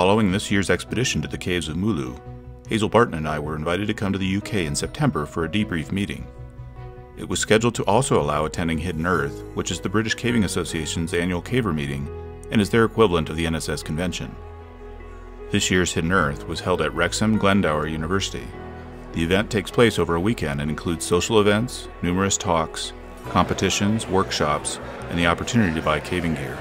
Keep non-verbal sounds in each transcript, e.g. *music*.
Following this year's expedition to the caves of Mulu, Hazel Barton and I were invited to come to the UK in September for a debrief meeting. It was scheduled to also allow attending Hidden Earth, which is the British Caving Association's annual caver meeting and is their equivalent of the NSS convention. This year's Hidden Earth was held at Wrexham Glendower University. The event takes place over a weekend and includes social events, numerous talks, competitions, workshops, and the opportunity to buy caving gear.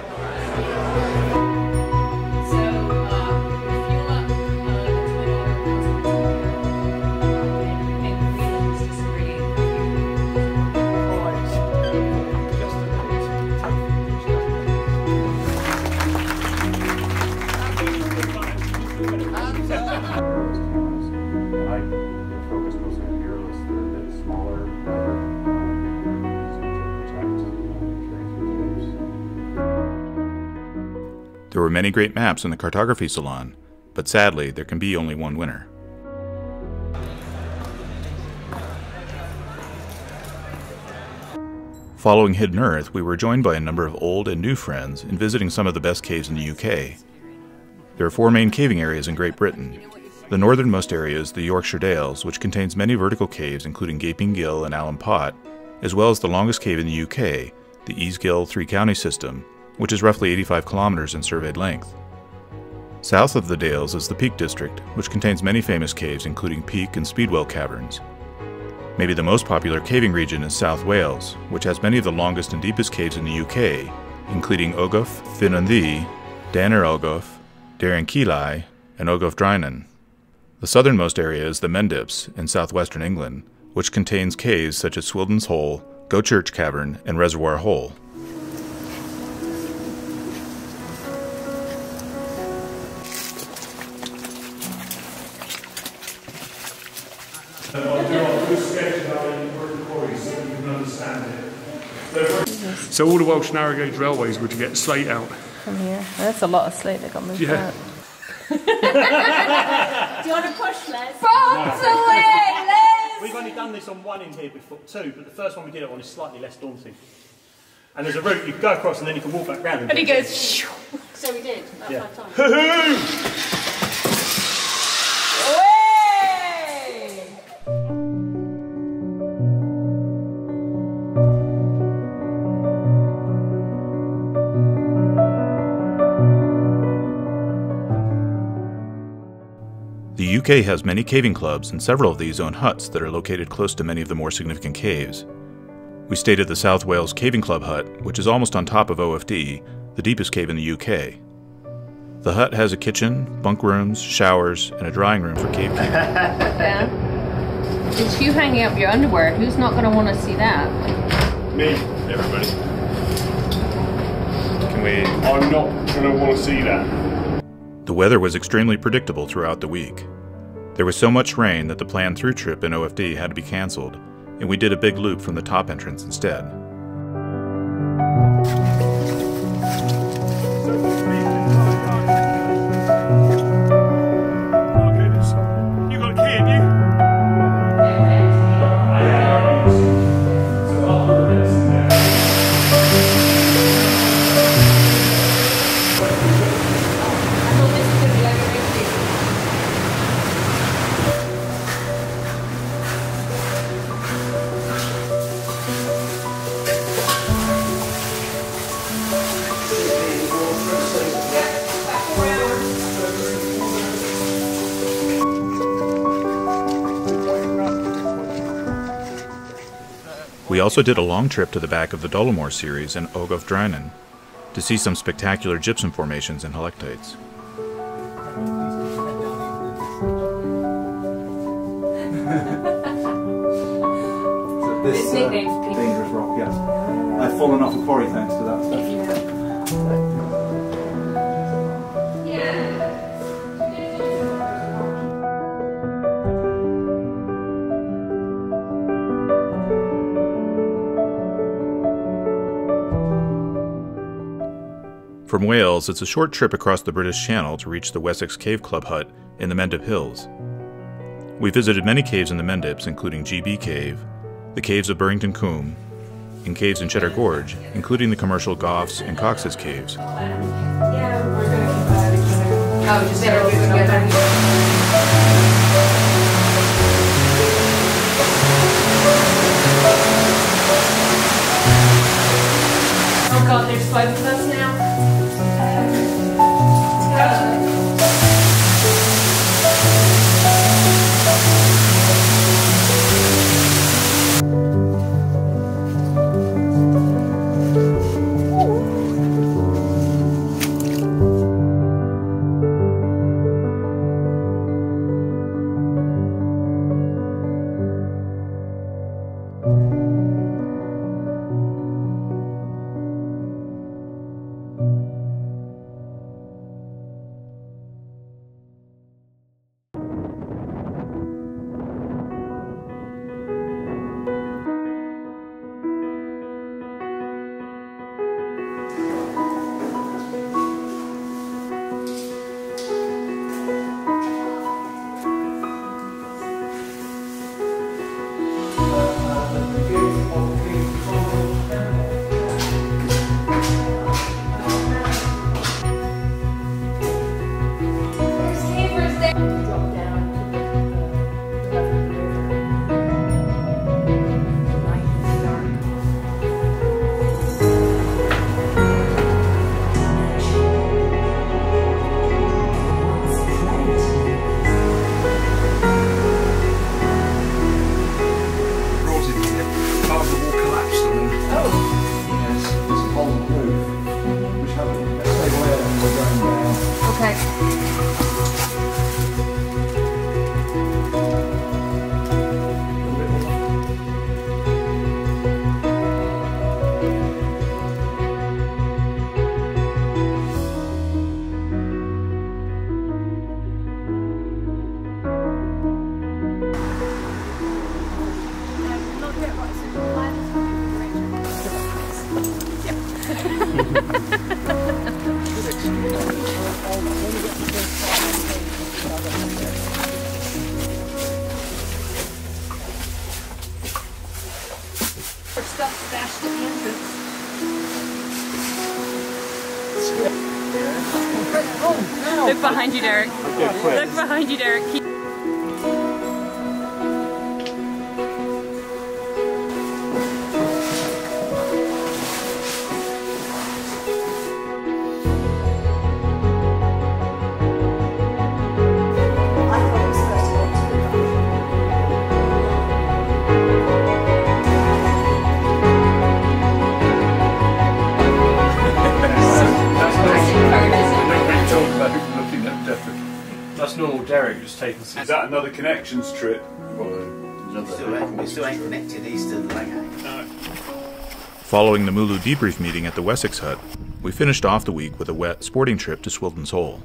There were many great maps in the cartography salon, but sadly, there can be only one winner. Following Hidden Earth, we were joined by a number of old and new friends in visiting some of the best caves in the UK. There are four main caving areas in Great Britain. The northernmost area is the Yorkshire Dales, which contains many vertical caves including Gaping Gill and Alum Pot, as well as the longest cave in the UK, the Easegill Three County System, which is roughly 85 kilometers in surveyed length. South of the Dales is the Peak District, which contains many famous caves including Peak and Speedwell caverns. Maybe the most popular caving region is South Wales, which has many of the longest and deepest caves in the UK, including Ogof Ffynnon Dan yr Ogof, Daren Cilau, and Ogof Draenen. The southernmost area is the Mendips in southwestern England, which contains caves such as Swildon's Hole, Goatchurch Cavern, and Reservoir Hole. So all the Welsh narrow gauge railways were to get slate out. From here. That's a lot of slate that got moved Yeah. out. *laughs* Do you want to push, Les? Bombs away, Les! We've only done this on one in here before, two, but the first one we did it on is slightly less daunting. And there's a route you can go across and then you can walk back round. And he goes, shoo. So we did. About Yeah. five times. UK has many caving clubs, and several of these own huts that are located close to many of the more significant caves. We stayed at the South Wales Caving Club hut, which is almost on top of OFD, the deepest cave in the UK. The hut has a kitchen, bunk rooms, showers, and a drying room for cave keeping. Yeah. It's *laughs* you hanging up your underwear. Who's not going to want to see that? Me. Everybody. Can we? I'm not going to want to see that. The weather was extremely predictable throughout the week. There was so much rain that the planned through trip in OFD had to be canceled, and we did a big loop from the top entrance instead. We also did a long trip to the back of the Dollimore series in Ogof Draenen to see some spectacular gypsum formations and helictites. *laughs* So this uh, dangerous rock, yes. I've fallen off a quarry thanks to that From Wales, it's a short trip across the Bristol Channel to reach the Wessex Cave Club hut in the Mendip Hills. We visited many caves in the Mendips, including GB Cave, the caves of Burrington Combe, and caves in Cheddar Gorge, including the commercial Gough's and Cox's caves. God, there's five of us now. Stuff stashed at the entrance. Oh, Look behind you, Derek. Look behind you, Derek. Keep- That's normal Derek just taking some. Is that another connections trip? Still ain't, we still ain't connected east of the lake. Following the Mulu debrief meeting at the Wessex Hut, we finished off the week with a wet sporting trip to Swildon's Hole.